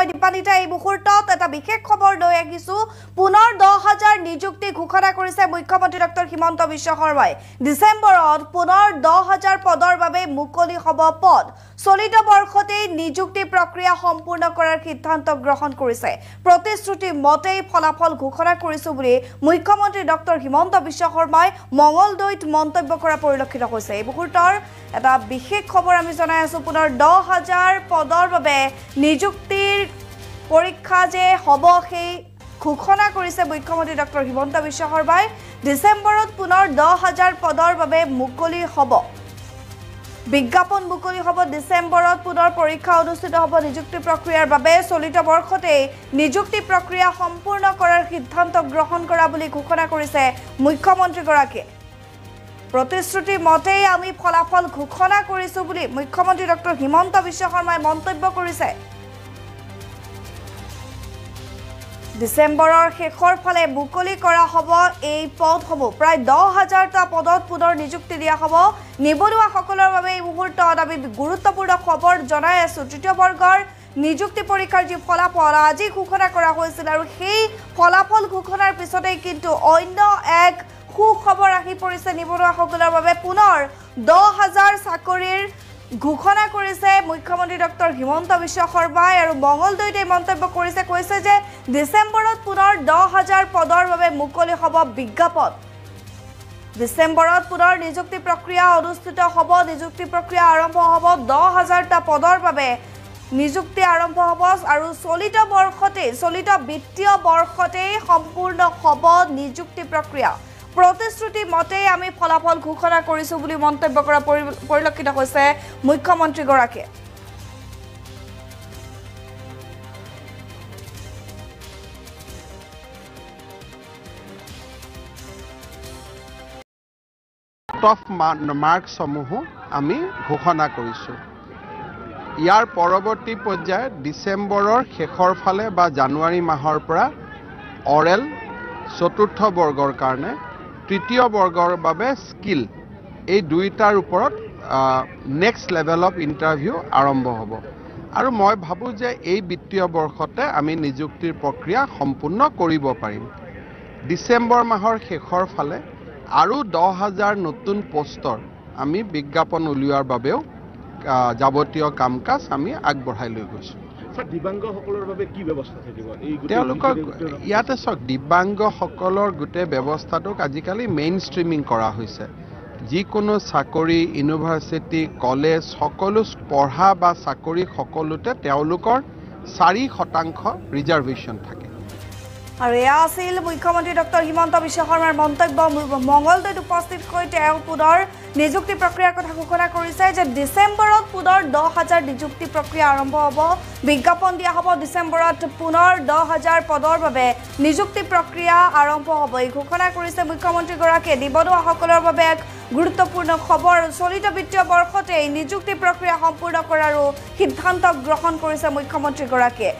মই দীপানিতা এই মুহূৰ্তত এটা বিশেষ খবৰ লৈ আহিছো। পুনৰ দহ হাজাৰ নিযুক্তি ঘোষণা কৰিছে মুখ্যমন্ত্ৰী ডক্টৰ হিমন্ত বিশ্ব শৰ্মাই। ডিচেম্বৰত পুনৰ দহ হাজাৰ পদৰ বাবে মুকলি হ'ব পদ। চলিত বৰ্ষতেই নিযুক্তি প্ৰক্ৰিয়া সম্পূৰ্ণ কৰাৰ সিদ্ধান্ত গ্ৰহণ কৰিছে। প্ৰতিশ্ৰুতি মতেই ফলাফল ঘোষণা কৰিছো বুলি মুখ্যমন্ত্ৰী ডক্টৰ হিমন্ত বিশ্ব শৰ্মাই মঙলদৈত মন্তব্য কৰা পৰিলক্ষিত হৈছে এই মুহূৰ্তৰ এটা বিশেষ খবৰ আমি জনাই আছো। পুনৰ দহ হাজাৰ পদৰ বাবে নিযুক্তিৰ পৰীক্ষা যে হ'ব সেই ঘোষণা কৰিছে মুখ্যমন্ত্ৰী ডক্টৰ হিমন্ত বিশ্ব শৰ্মাই। ডিচেম্বৰত পুনৰ দহ হাজাৰ পদৰ বাবে মুকলি হ'ব। বিজ্ঞাপন মুকলি হ'ব ডিচেম্বৰত পুনৰ পৰীক্ষা অনুষ্ঠিত হ'ব নিযুক্তি প্ৰক্ৰিয়াৰ বাবে। চলিত বৰ্ষতেই নিযুক্তি প্ৰক্ৰিয়া সম্পূৰ্ণ কৰাৰ সিদ্ধান্ত গ্ৰহণ কৰা বুলি ঘোষণা কৰিছে মুখ্যমন্ত্ৰীগৰাকীয়ে। প্ৰতিশ্ৰুতি মতেই আমি ফলাফল ঘোষণা কৰিছো বুলি মুখ্যমন্ত্ৰী ডক্টৰ হিমন্ত বিশ্ব শৰ্মাই মন্তব্য কৰিছে। ডিচেম্বৰৰ শেষৰ ফালে মুকলি কৰা হ'ব এই পদসমূহ। প্ৰায় দহ হাজাৰটা পদত পুনৰ নিযুক্তি দিয়া হ'ব। নিবনুৱাসকলৰ বাবে এই মুহূৰ্তত আমি গুৰুত্বপূৰ্ণ খবৰ জনাই আছোঁ। তৃতীয় বৰ্গৰ নিযুক্তি পৰীক্ষাৰ যি ফলাফল আজি ঘোষণা কৰা হৈছিল আৰু সেই ফলাফল ঘোষণাৰ পিছতেই কিন্তু অন্য এক সুখবৰ আহি পৰিছে। নিবনুৱাসকলৰ বাবে পুনৰ দহ হাজাৰ চাকৰিৰ ঘোষণা কৰিছে মুখ্যমন্ত্ৰী ডক্টৰ হিমন্ত বিশ্ব শৰ্মাই আৰু মঙলদৈত মন্তব্য কৰিছে কৈছে যে ডিচেম্বৰত পুনৰ দহ হাজাৰ পদৰ বাবে মুকলি হ'ব বিজ্ঞাপন। ডিচেম্বৰত পুনৰ নিযুক্তি প্ৰক্ৰিয়া অনুষ্ঠিত হ'ব নিযুক্তি প্ৰক্ৰিয়া আৰম্ভ হ'ব দহ হাজাৰটা পদৰ বাবে নিযুক্তি আৰম্ভ হ'ব আৰু চলিত বৰ্ষতেই চলিত বিত্তীয় বৰ্ষতেই সম্পূৰ্ণ হ'ব নিযুক্তি প্ৰক্ৰিয়া। প্ৰতিশ্ৰুতি মতেই আমি ফলাফল ঘোষণা কৰিছোঁ বুলি মন্তব্য কৰা পৰি- পৰিলক্ষিত হৈছে মুখ্যমন্ত্ৰীগৰাকীয়ে। টফ মাৰ্কসমূহো আমি ঘোষণা কৰিছোঁ। ইয়াৰ পৰৱৰ্তী পৰ্যায়ত ডিচেম্বৰৰ শেষৰ ফালে বা জানুৱাৰী মাহৰ পৰা অৰেল চতুৰ্থ বৰ্গৰ কাৰণে তৃতীয় বৰ্গৰ বাবে স্কিল। এই দুয়োটাৰ ওপৰত নেক্সট লেভেল অফ ইণ্টাৰভিউ আৰম্ভ হ'ব। আৰু মই ভাবোঁ যে এই বিত্তীয় বৰ্ষতে আমি নিযুক্তিৰ প্ৰক্ৰিয়া সম্পূৰ্ণ কৰিব পাৰিম। ডিচেম্বৰ মাহৰ শেষৰ ফালে আৰু দহ হাজাৰ নতুন পোষ্টৰ আমি বিজ্ঞাপন উলিওৱাৰ বাবেও যাৱতীয় কাম কাজ আমি আগবঢ়াই লৈ গৈছোঁ। দিব্যাংগসকলৰ বাবে কি ব্যৱস্থা থাকিব? এই গোটেই তেওঁলোকক ইয়াতে চাওক দিব্যাংগসকলৰ গোটেই ব্যৱস্থাটোক আজিকালি মেইন ষ্ট্ৰিমিং কৰা হৈছে। যিকোনো চাকৰি ইউনিভাৰ্চিটি কলেজ সকলো পঢ়া বা চাকৰি সকলোতে তেওঁলোকৰ চাৰি শতাংশ ৰিজাৰ্ভেশ্যন থাকে। আৰু এয়া আছিল মুখ্যমন্ত্ৰী ডক্টৰ হিমন্ত বিশ্ব শৰ্মাৰ মন্তব্য। ম- মঙলদৈত উপস্থিত হৈ তেওঁ পুনৰ নিযুক্তি প্ৰক্ৰিয়াৰ কথা ঘোষণা কৰিছে যে ডিচেম্বৰত পুনৰ দহ হাজাৰ নিযুক্তি প্ৰক্ৰিয়া আৰম্ভ হ'ব। বিজ্ঞাপন দিয়া হ'ব ডিচেম্বৰত পুনৰ দহ হাজাৰ পদৰ বাবে নিযুক্তি প্ৰক্ৰিয়া আৰম্ভ হ'ব। এই ঘোষণা কৰিছে মুখ্যমন্ত্ৰীগৰাকীয়ে। নিবনুৱাসকলৰ বাবে এক গুৰুত্বপূৰ্ণ খবৰ। চলিত বিত্তীয় বৰ্ষতেই নিযুক্তি প্ৰক্ৰিয়া সম্পূৰ্ণ কৰাৰো সিদ্ধান্ত গ্ৰহণ কৰিছে মুখ্যমন্ত্ৰীগৰাকীয়ে।